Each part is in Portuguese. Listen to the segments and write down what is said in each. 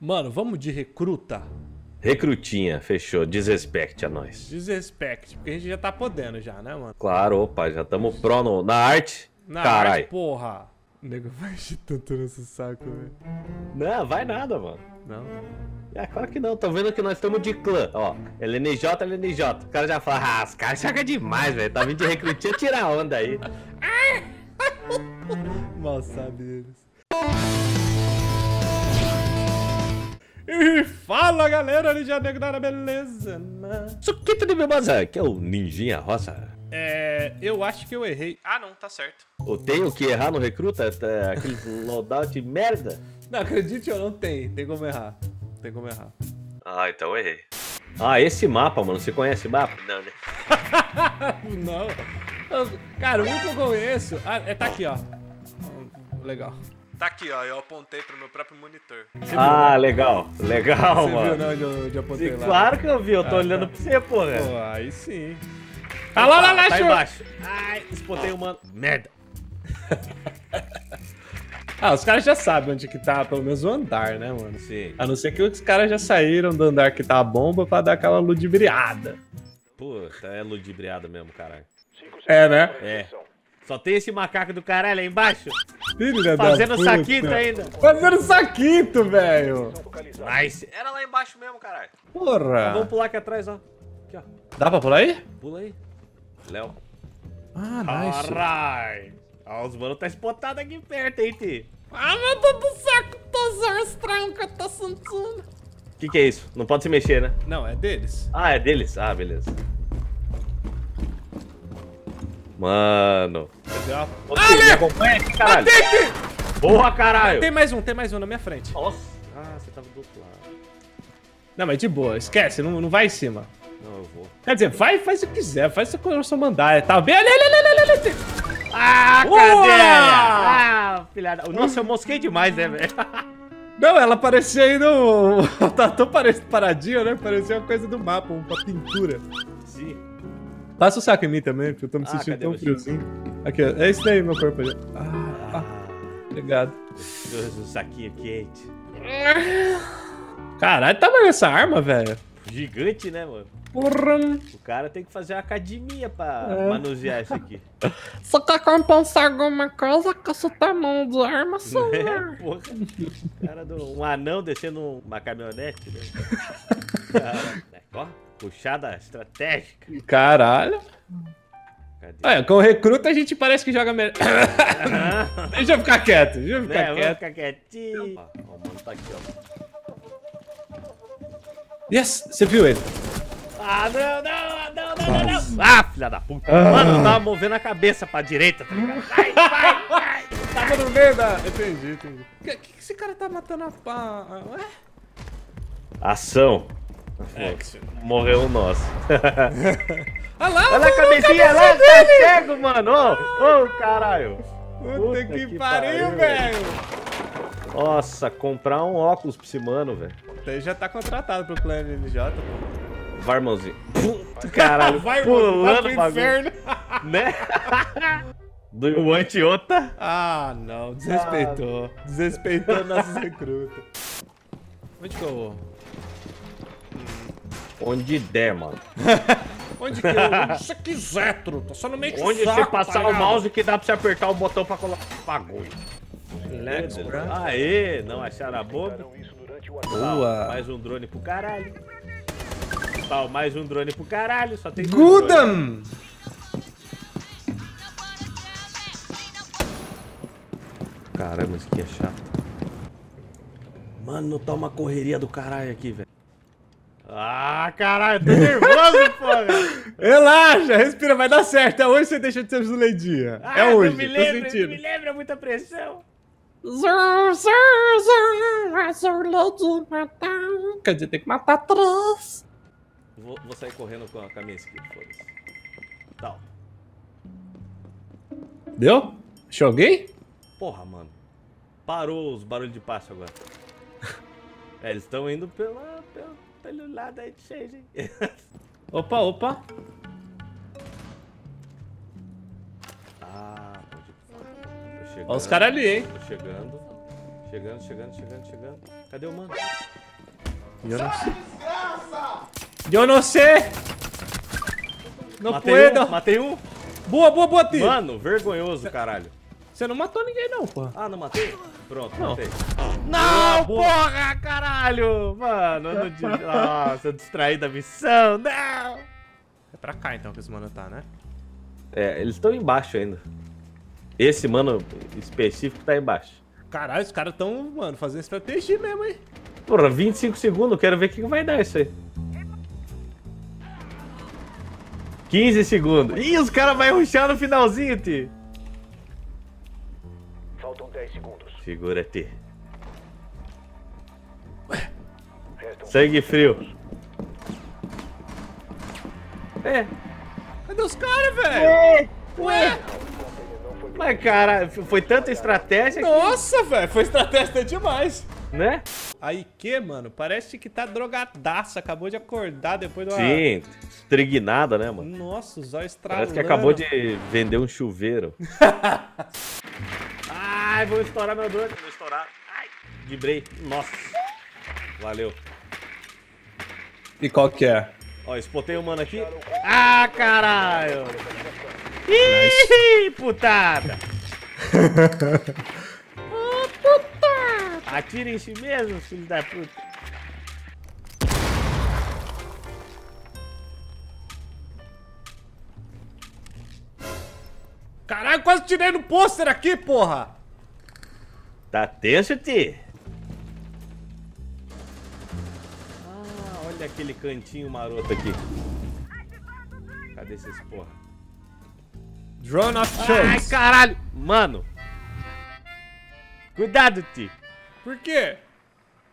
Mano, vamos de recruta? Recrutinha, fechou. Desrespect a nós. Desrespect, porque a gente já tá podendo já, né, mano? Claro, opa, já estamos pró no- na arte. Na Carai. arte, porra. O nego vai encher tanto nesse saco, velho. Não, vai nada, mano. Não. É, claro que não. Tô vendo que nós estamos de clã. Ó, LNJ, LNJ. O cara já fala, ah, os caras jogam demais, velho. Tá vindo de recrutinha, tira a onda aí. Mal sabe eles. E fala galera, Ninja Negro da beleza? né? Suquito de Mimosa, que é o Ninjinha Rosa. É. Eu acho que eu errei. Ah, não, tá certo. Eu tenho que errar no recruta? É, Aquele loadout de merda? Não, acredite ou não, tem. Tem como errar. Tem como errar. Ah, então eu errei. Ah, esse mapa, mano. Você conhece o mapa? Não, né? não. Cara, o único que eu conheço. Ah, é, tá aqui, ó. Legal. Tá aqui, ó. Eu apontei pro meu próprio monitor. Você Ah, legal. Legal, viu, mano. Você viu, né, onde eu, onde eu apontei Sim, lá? claro que eu vi, eu tô Ah, olhando tá. pra você, porra. Pô, aí sim. Ah, lá, lá, lá, tá show. embaixo. Ai, espotei uma. Merda. Ah, os caras já sabem onde que tá, pelo menos o andar, né, mano? Sim. A não ser que os caras já saíram do andar que tá a bomba pra dar aquela ludibriada. Puta, é ludibriada mesmo, caralho. É, né? É. Só tem esse macaco do caralho aí embaixo. Filha da Fazendo puta. saquito ainda. Fazendo saquito, velho. Nice. Era lá embaixo mesmo, caralho. Porra. Vamos pular aqui atrás, ó. Aqui, ó. Dá pra pular aí? Pula aí. Léo. Ah, nice. Caralho. Ó, os mano tá espotado aqui perto, hein, Ti? Ah, meu Deus do céu, que tesão estranho que eu tô sentindo. Que que é isso? Não pode se mexer, né? Não, é deles. Ah, é deles? Ah, beleza. Mano. Ti, me acompanha aqui, caralho. Porra, caralho. Tem mais um, tem mais um na minha frente. Nossa. Ah, você tava do outro lado. Não, mas de boa, esquece, não, não vai em cima. Não, eu vou. Quer dizer, vai, faz o que quiser, faz o que eu mandar. Tá bem ali, ali, ali, ali, ali, ali. Ah, Boa! cadê? Ah, filha da... Nossa, eu mosquei demais, né, velho? Não, ela parecia aí no. tá tão paradinha, né? Parecia uma coisa do mapa, uma pintura. Sim. Passa o saco em mim também, porque eu tô me Ah, sentindo tão você? friozinho. Aqui, ó. É isso daí, meu corpo ali. Ah, ah, obrigado. Deus, um saquinho quente. Caralho, tamanho essa arma, velho. Gigante, né, mano? Porra. O cara tem que fazer uma academia pra É. manusear isso aqui. Você quer compensar alguma coisa com esse tamanho de arma, É, senhor? porra. O cara do, um anão descendo uma caminhonete, né? Cara, é, ó, puxada estratégica. Caralho. Cadê? Olha, com o recruta a gente parece que joga melhor. deixa eu ficar quieto, deixa eu Né, ficar vamos quieto. ficar quietinho. Ó, o mano tá aqui, ó. Yes, você viu ele? Ah, não, não, não, não, não, não. Ah, filha da puta. Mano, eu tava movendo a cabeça pra direita, tá ligado? Vai, vai, vai. Tava no meio da. Entendi, entendi. Que, que esse cara tá matando a pá? Ué? Ação. Action. Morreu o nosso. Olha lá, Olha a cabecinha lá, tá cego, mano. Ô, ô, caralho. Puta Puta que, que pariu, pariu, velho. Nossa, comprar um óculos pra esse mano, velho. Você já tá contratado pro clã NJ, pô. Vai, irmãozinho. Puta, caralho. Vai, pulando vai pro inferno. Né? Do anti-ota. Ah, não. Desrespeitou. Desrespeitou nossos recrutas. Onde que eu vou? Onde der, mano. Onde que eu... Onde você quiser, truta. Só não mexe o Onde saco, você passar tá o mouse que dá pra você apertar o botão pra colocar o bagulho. Relax, bro. Aê, não acharam a bomba? Boa. Mais um drone pro caralho. Tal, mais um drone pro caralho. Só tem. Gudam! Caramba, isso aqui é chato. Mano, tá uma correria do caralho aqui, velho. Ah, caralho, tô nervoso, porra. Relaxa, respira, vai dar certo. É hoje você deixa de ser zuleidinha. Ah, é hoje, não me tô lembra, sentindo. não me lembra muita pressão. Zur, zur, zur, zur, lady, matar. Quer dizer, tem que matar três. Vou, vou sair correndo com a, com a minha skill, foda-se. Tal. Deu? Achou alguém? Porra, mano. Parou os barulhos de passo agora. é, eles estão indo pela, pela, pelo lado aí de vocês, hein? Opa, opa. ah, pode. Ó os caras ali, hein? Tô chegando. Chegando, chegando, chegando, chegando. Cadê o mano? Eu não sei. Eu não sei. Não Matei puedo. um, matei um. Boa, boa, boa, tio. Mano, vergonhoso, caralho. Você não matou ninguém não, porra. Ah, não matei? Pronto, Não. matei. Não, porra, caralho! Mano, eu não... di- Nossa, eu distraí da missão, não! É pra cá então que esse mano tá, né? É, eles estão embaixo ainda. Esse mano específico tá embaixo. Caralho, os caras tão, mano, fazendo estratégia mesmo, hein? Porra, 25 segundos, quero ver o que que vai dar isso aí. 15 segundos. Ih, os caras vão ruxar no finalzinho, Ti. Faltam 10 segundos. Segura-te. Sangue frio. É. Cadê os caras, velho? Ué! Mas, cara, foi tanta estratégia que, Nossa, velho, foi estratégia demais. né? Aí que, mano, parece que tá drogadaço, acabou de acordar depois do... Sim, estrignada, né, mano? Nossa, os olhos estralando. Parece que acabou de vender um chuveiro. Ai, vou estourar meu drone. Vou estourar. Ai, vibrei. Nossa. Valeu. E qual que é? Ó, espotei um mano aqui. Ah, caralho. Ih, putada. Atira em si mesmo, filho da puta. Caralho, quase tirei no pôster aqui, porra! Tá tenso, Ti? Ah, olha aquele cantinho maroto aqui. Cadê esses porra? Drone of Ai, Chance. caralho! Mano! Cuidado, Ti! Por quê?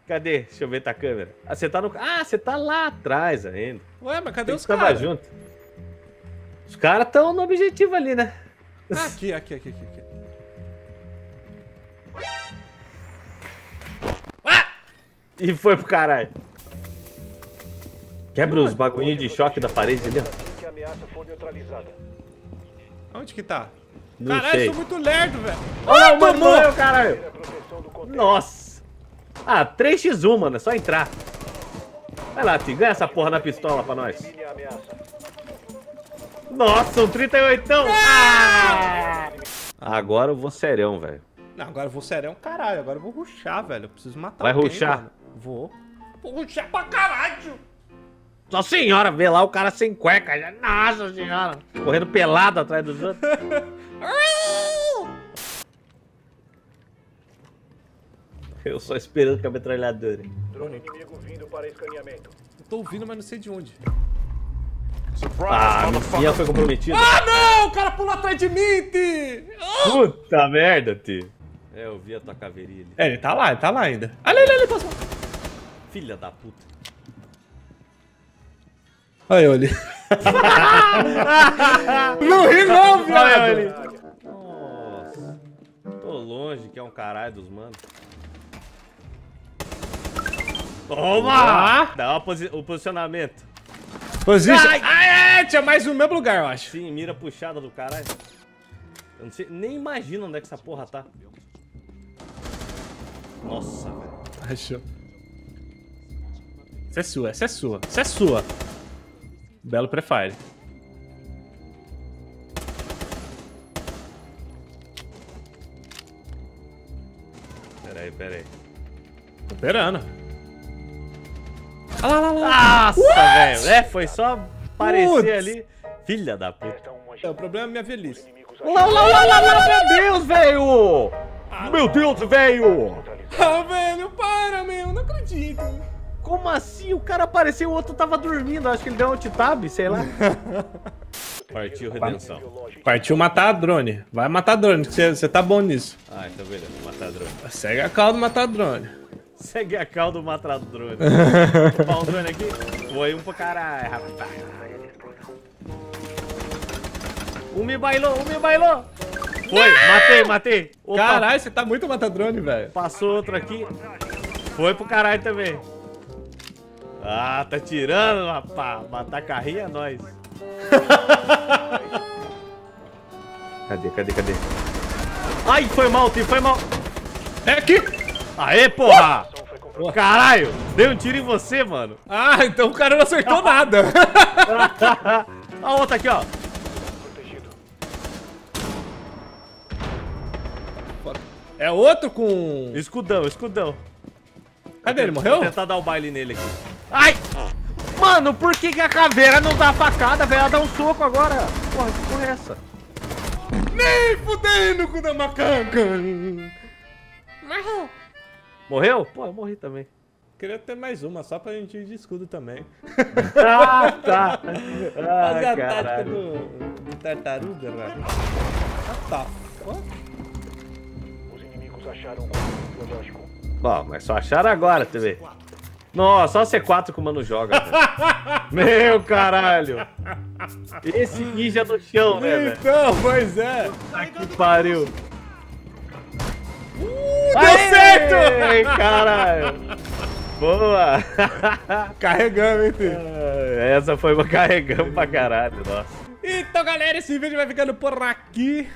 Cadê? Deixa eu ver tua câmera. Ah, você tá no. Ah, você tá lá atrás ainda. Ué, mas cadê Tem os tava caras? junto. Os caras tão no objetivo ali, né? Aqui, aqui, aqui, aqui, aqui. E foi pro caralho. Quebra os bagulhinhos de choque da parede ali, ó. Onde que tá? Não Caralho, sei. eu sou muito lerdo, velho. Olha o mano, morreu, caralho. Nossa. Ah, 3x1, mano. É só entrar. Vai lá, Ti. Ganha essa porra na pistola pra nós. Nossa, um 38. Ah! Agora eu vou serão, velho. Não, agora eu vou serão, caralho. Agora eu vou ruxar, velho. Eu preciso matar Vai alguém, rushar? mano. Vou. Vou ruxar pra caralho. Nossa senhora, vê lá o cara sem cueca. já. Nossa senhora. Correndo pelado atrás dos outros. Eu só esperando com a metralhadora. Drone inimigo vindo para escaneamento. Eu tô ouvindo, mas não sei de onde. Ah, a minha foi comprometida. Ah, não! O cara pulou atrás de mim, Ti! Puta merda, Ti. É, eu vi a tua caveirinha ali. É, ele tá lá, ele tá lá ainda. Ali, ali, ali, passou. Filha da puta. Aí, olha. não ri não, viado. ele. Nossa. Tô longe, que é um caralho dos manos. Toma! Dá uma posi- o posicionamento. Position. Ai. Ah, é, tinha mais um no mesmo lugar, eu acho. Sim, mira puxada do caralho. Eu não sei, nem imagino onde é que essa porra tá. Nossa, velho. Achou. Essa é sua, essa é sua, essa é sua. Belo Prefire. Pera aí, pera aí. Tô esperando. Ah lá, lá, lá. Nossa, velho. É, foi só aparecer Putz. ali. Filha da puta. É, o problema é minha velhice. Lá, lá, lá, lá, lá, meu Deus, velho! Meu Deus, velho! Ah, velho, para, meu, não acredito. Como assim? O cara apareceu, o outro tava dormindo. Acho que ele deu um alt-tab, sei lá. Partiu redenção. Partiu matar drone. Vai matar drone, que você você tá bom nisso. Ah, então beleza, matar drone. Segue a calda matar drone. Segue a calda matar drone. Vou um drone aqui. Foi um pra caralho, rapaz. Um me bailou, um me bailou. Foi, matei, matei. Opa, Caralho, você tá muito matar drone, velho. Passou outro aqui. Foi pro caralho também. Ah, tá tirando, rapaz. Matar carrinho é nóis. cadê, cadê, cadê? Ai, foi mal, Tim, foi mal. É aqui. Aê, porra! Foi Caralho, dei um tiro em você, mano. Ah, então o cara não acertou nada. a outra aqui, ó. É outro com... Escudão, escudão. Cadê ele? Vou Morreu? tentar dar o baile nele aqui. Ai! Mano, por que, que a caveira não dá facada, velho? Ela dá um soco agora. Porra, que porra é essa? Nem fudendo com o da macaca. Morreu. Morreu? Pô, eu morri também. Queria ter mais uma, só pra gente ir de escudo também. Ah, tá. Fazer Ah, a tática caralho. do, do tartaruga, velho. Ah, tá. Os inimigos acharam um controle biológico. Bom, mas só acharam agora, tu vê. Nossa, só C4 que o mano joga. Meu caralho. Esse ninja no chão, né, velho? Então, pois é. Puta que pariu. Uh, deu certo! Aê, caralho. Boa. Carregando, hein, filho? Essa foi uma carregando pra caralho, nossa. Então, galera, esse vídeo vai ficando por aqui.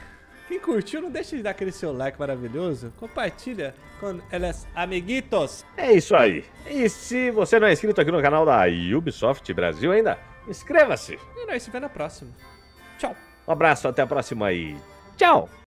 Quem curtiu, não deixe de dar aquele seu like maravilhoso. Compartilha com eles amiguitos. É isso aí. E se você não é inscrito aqui no canal da Ubisoft Brasil ainda, inscreva-se. E nós se vemos na próxima. Tchau. Um abraço, até a próxima e tchau.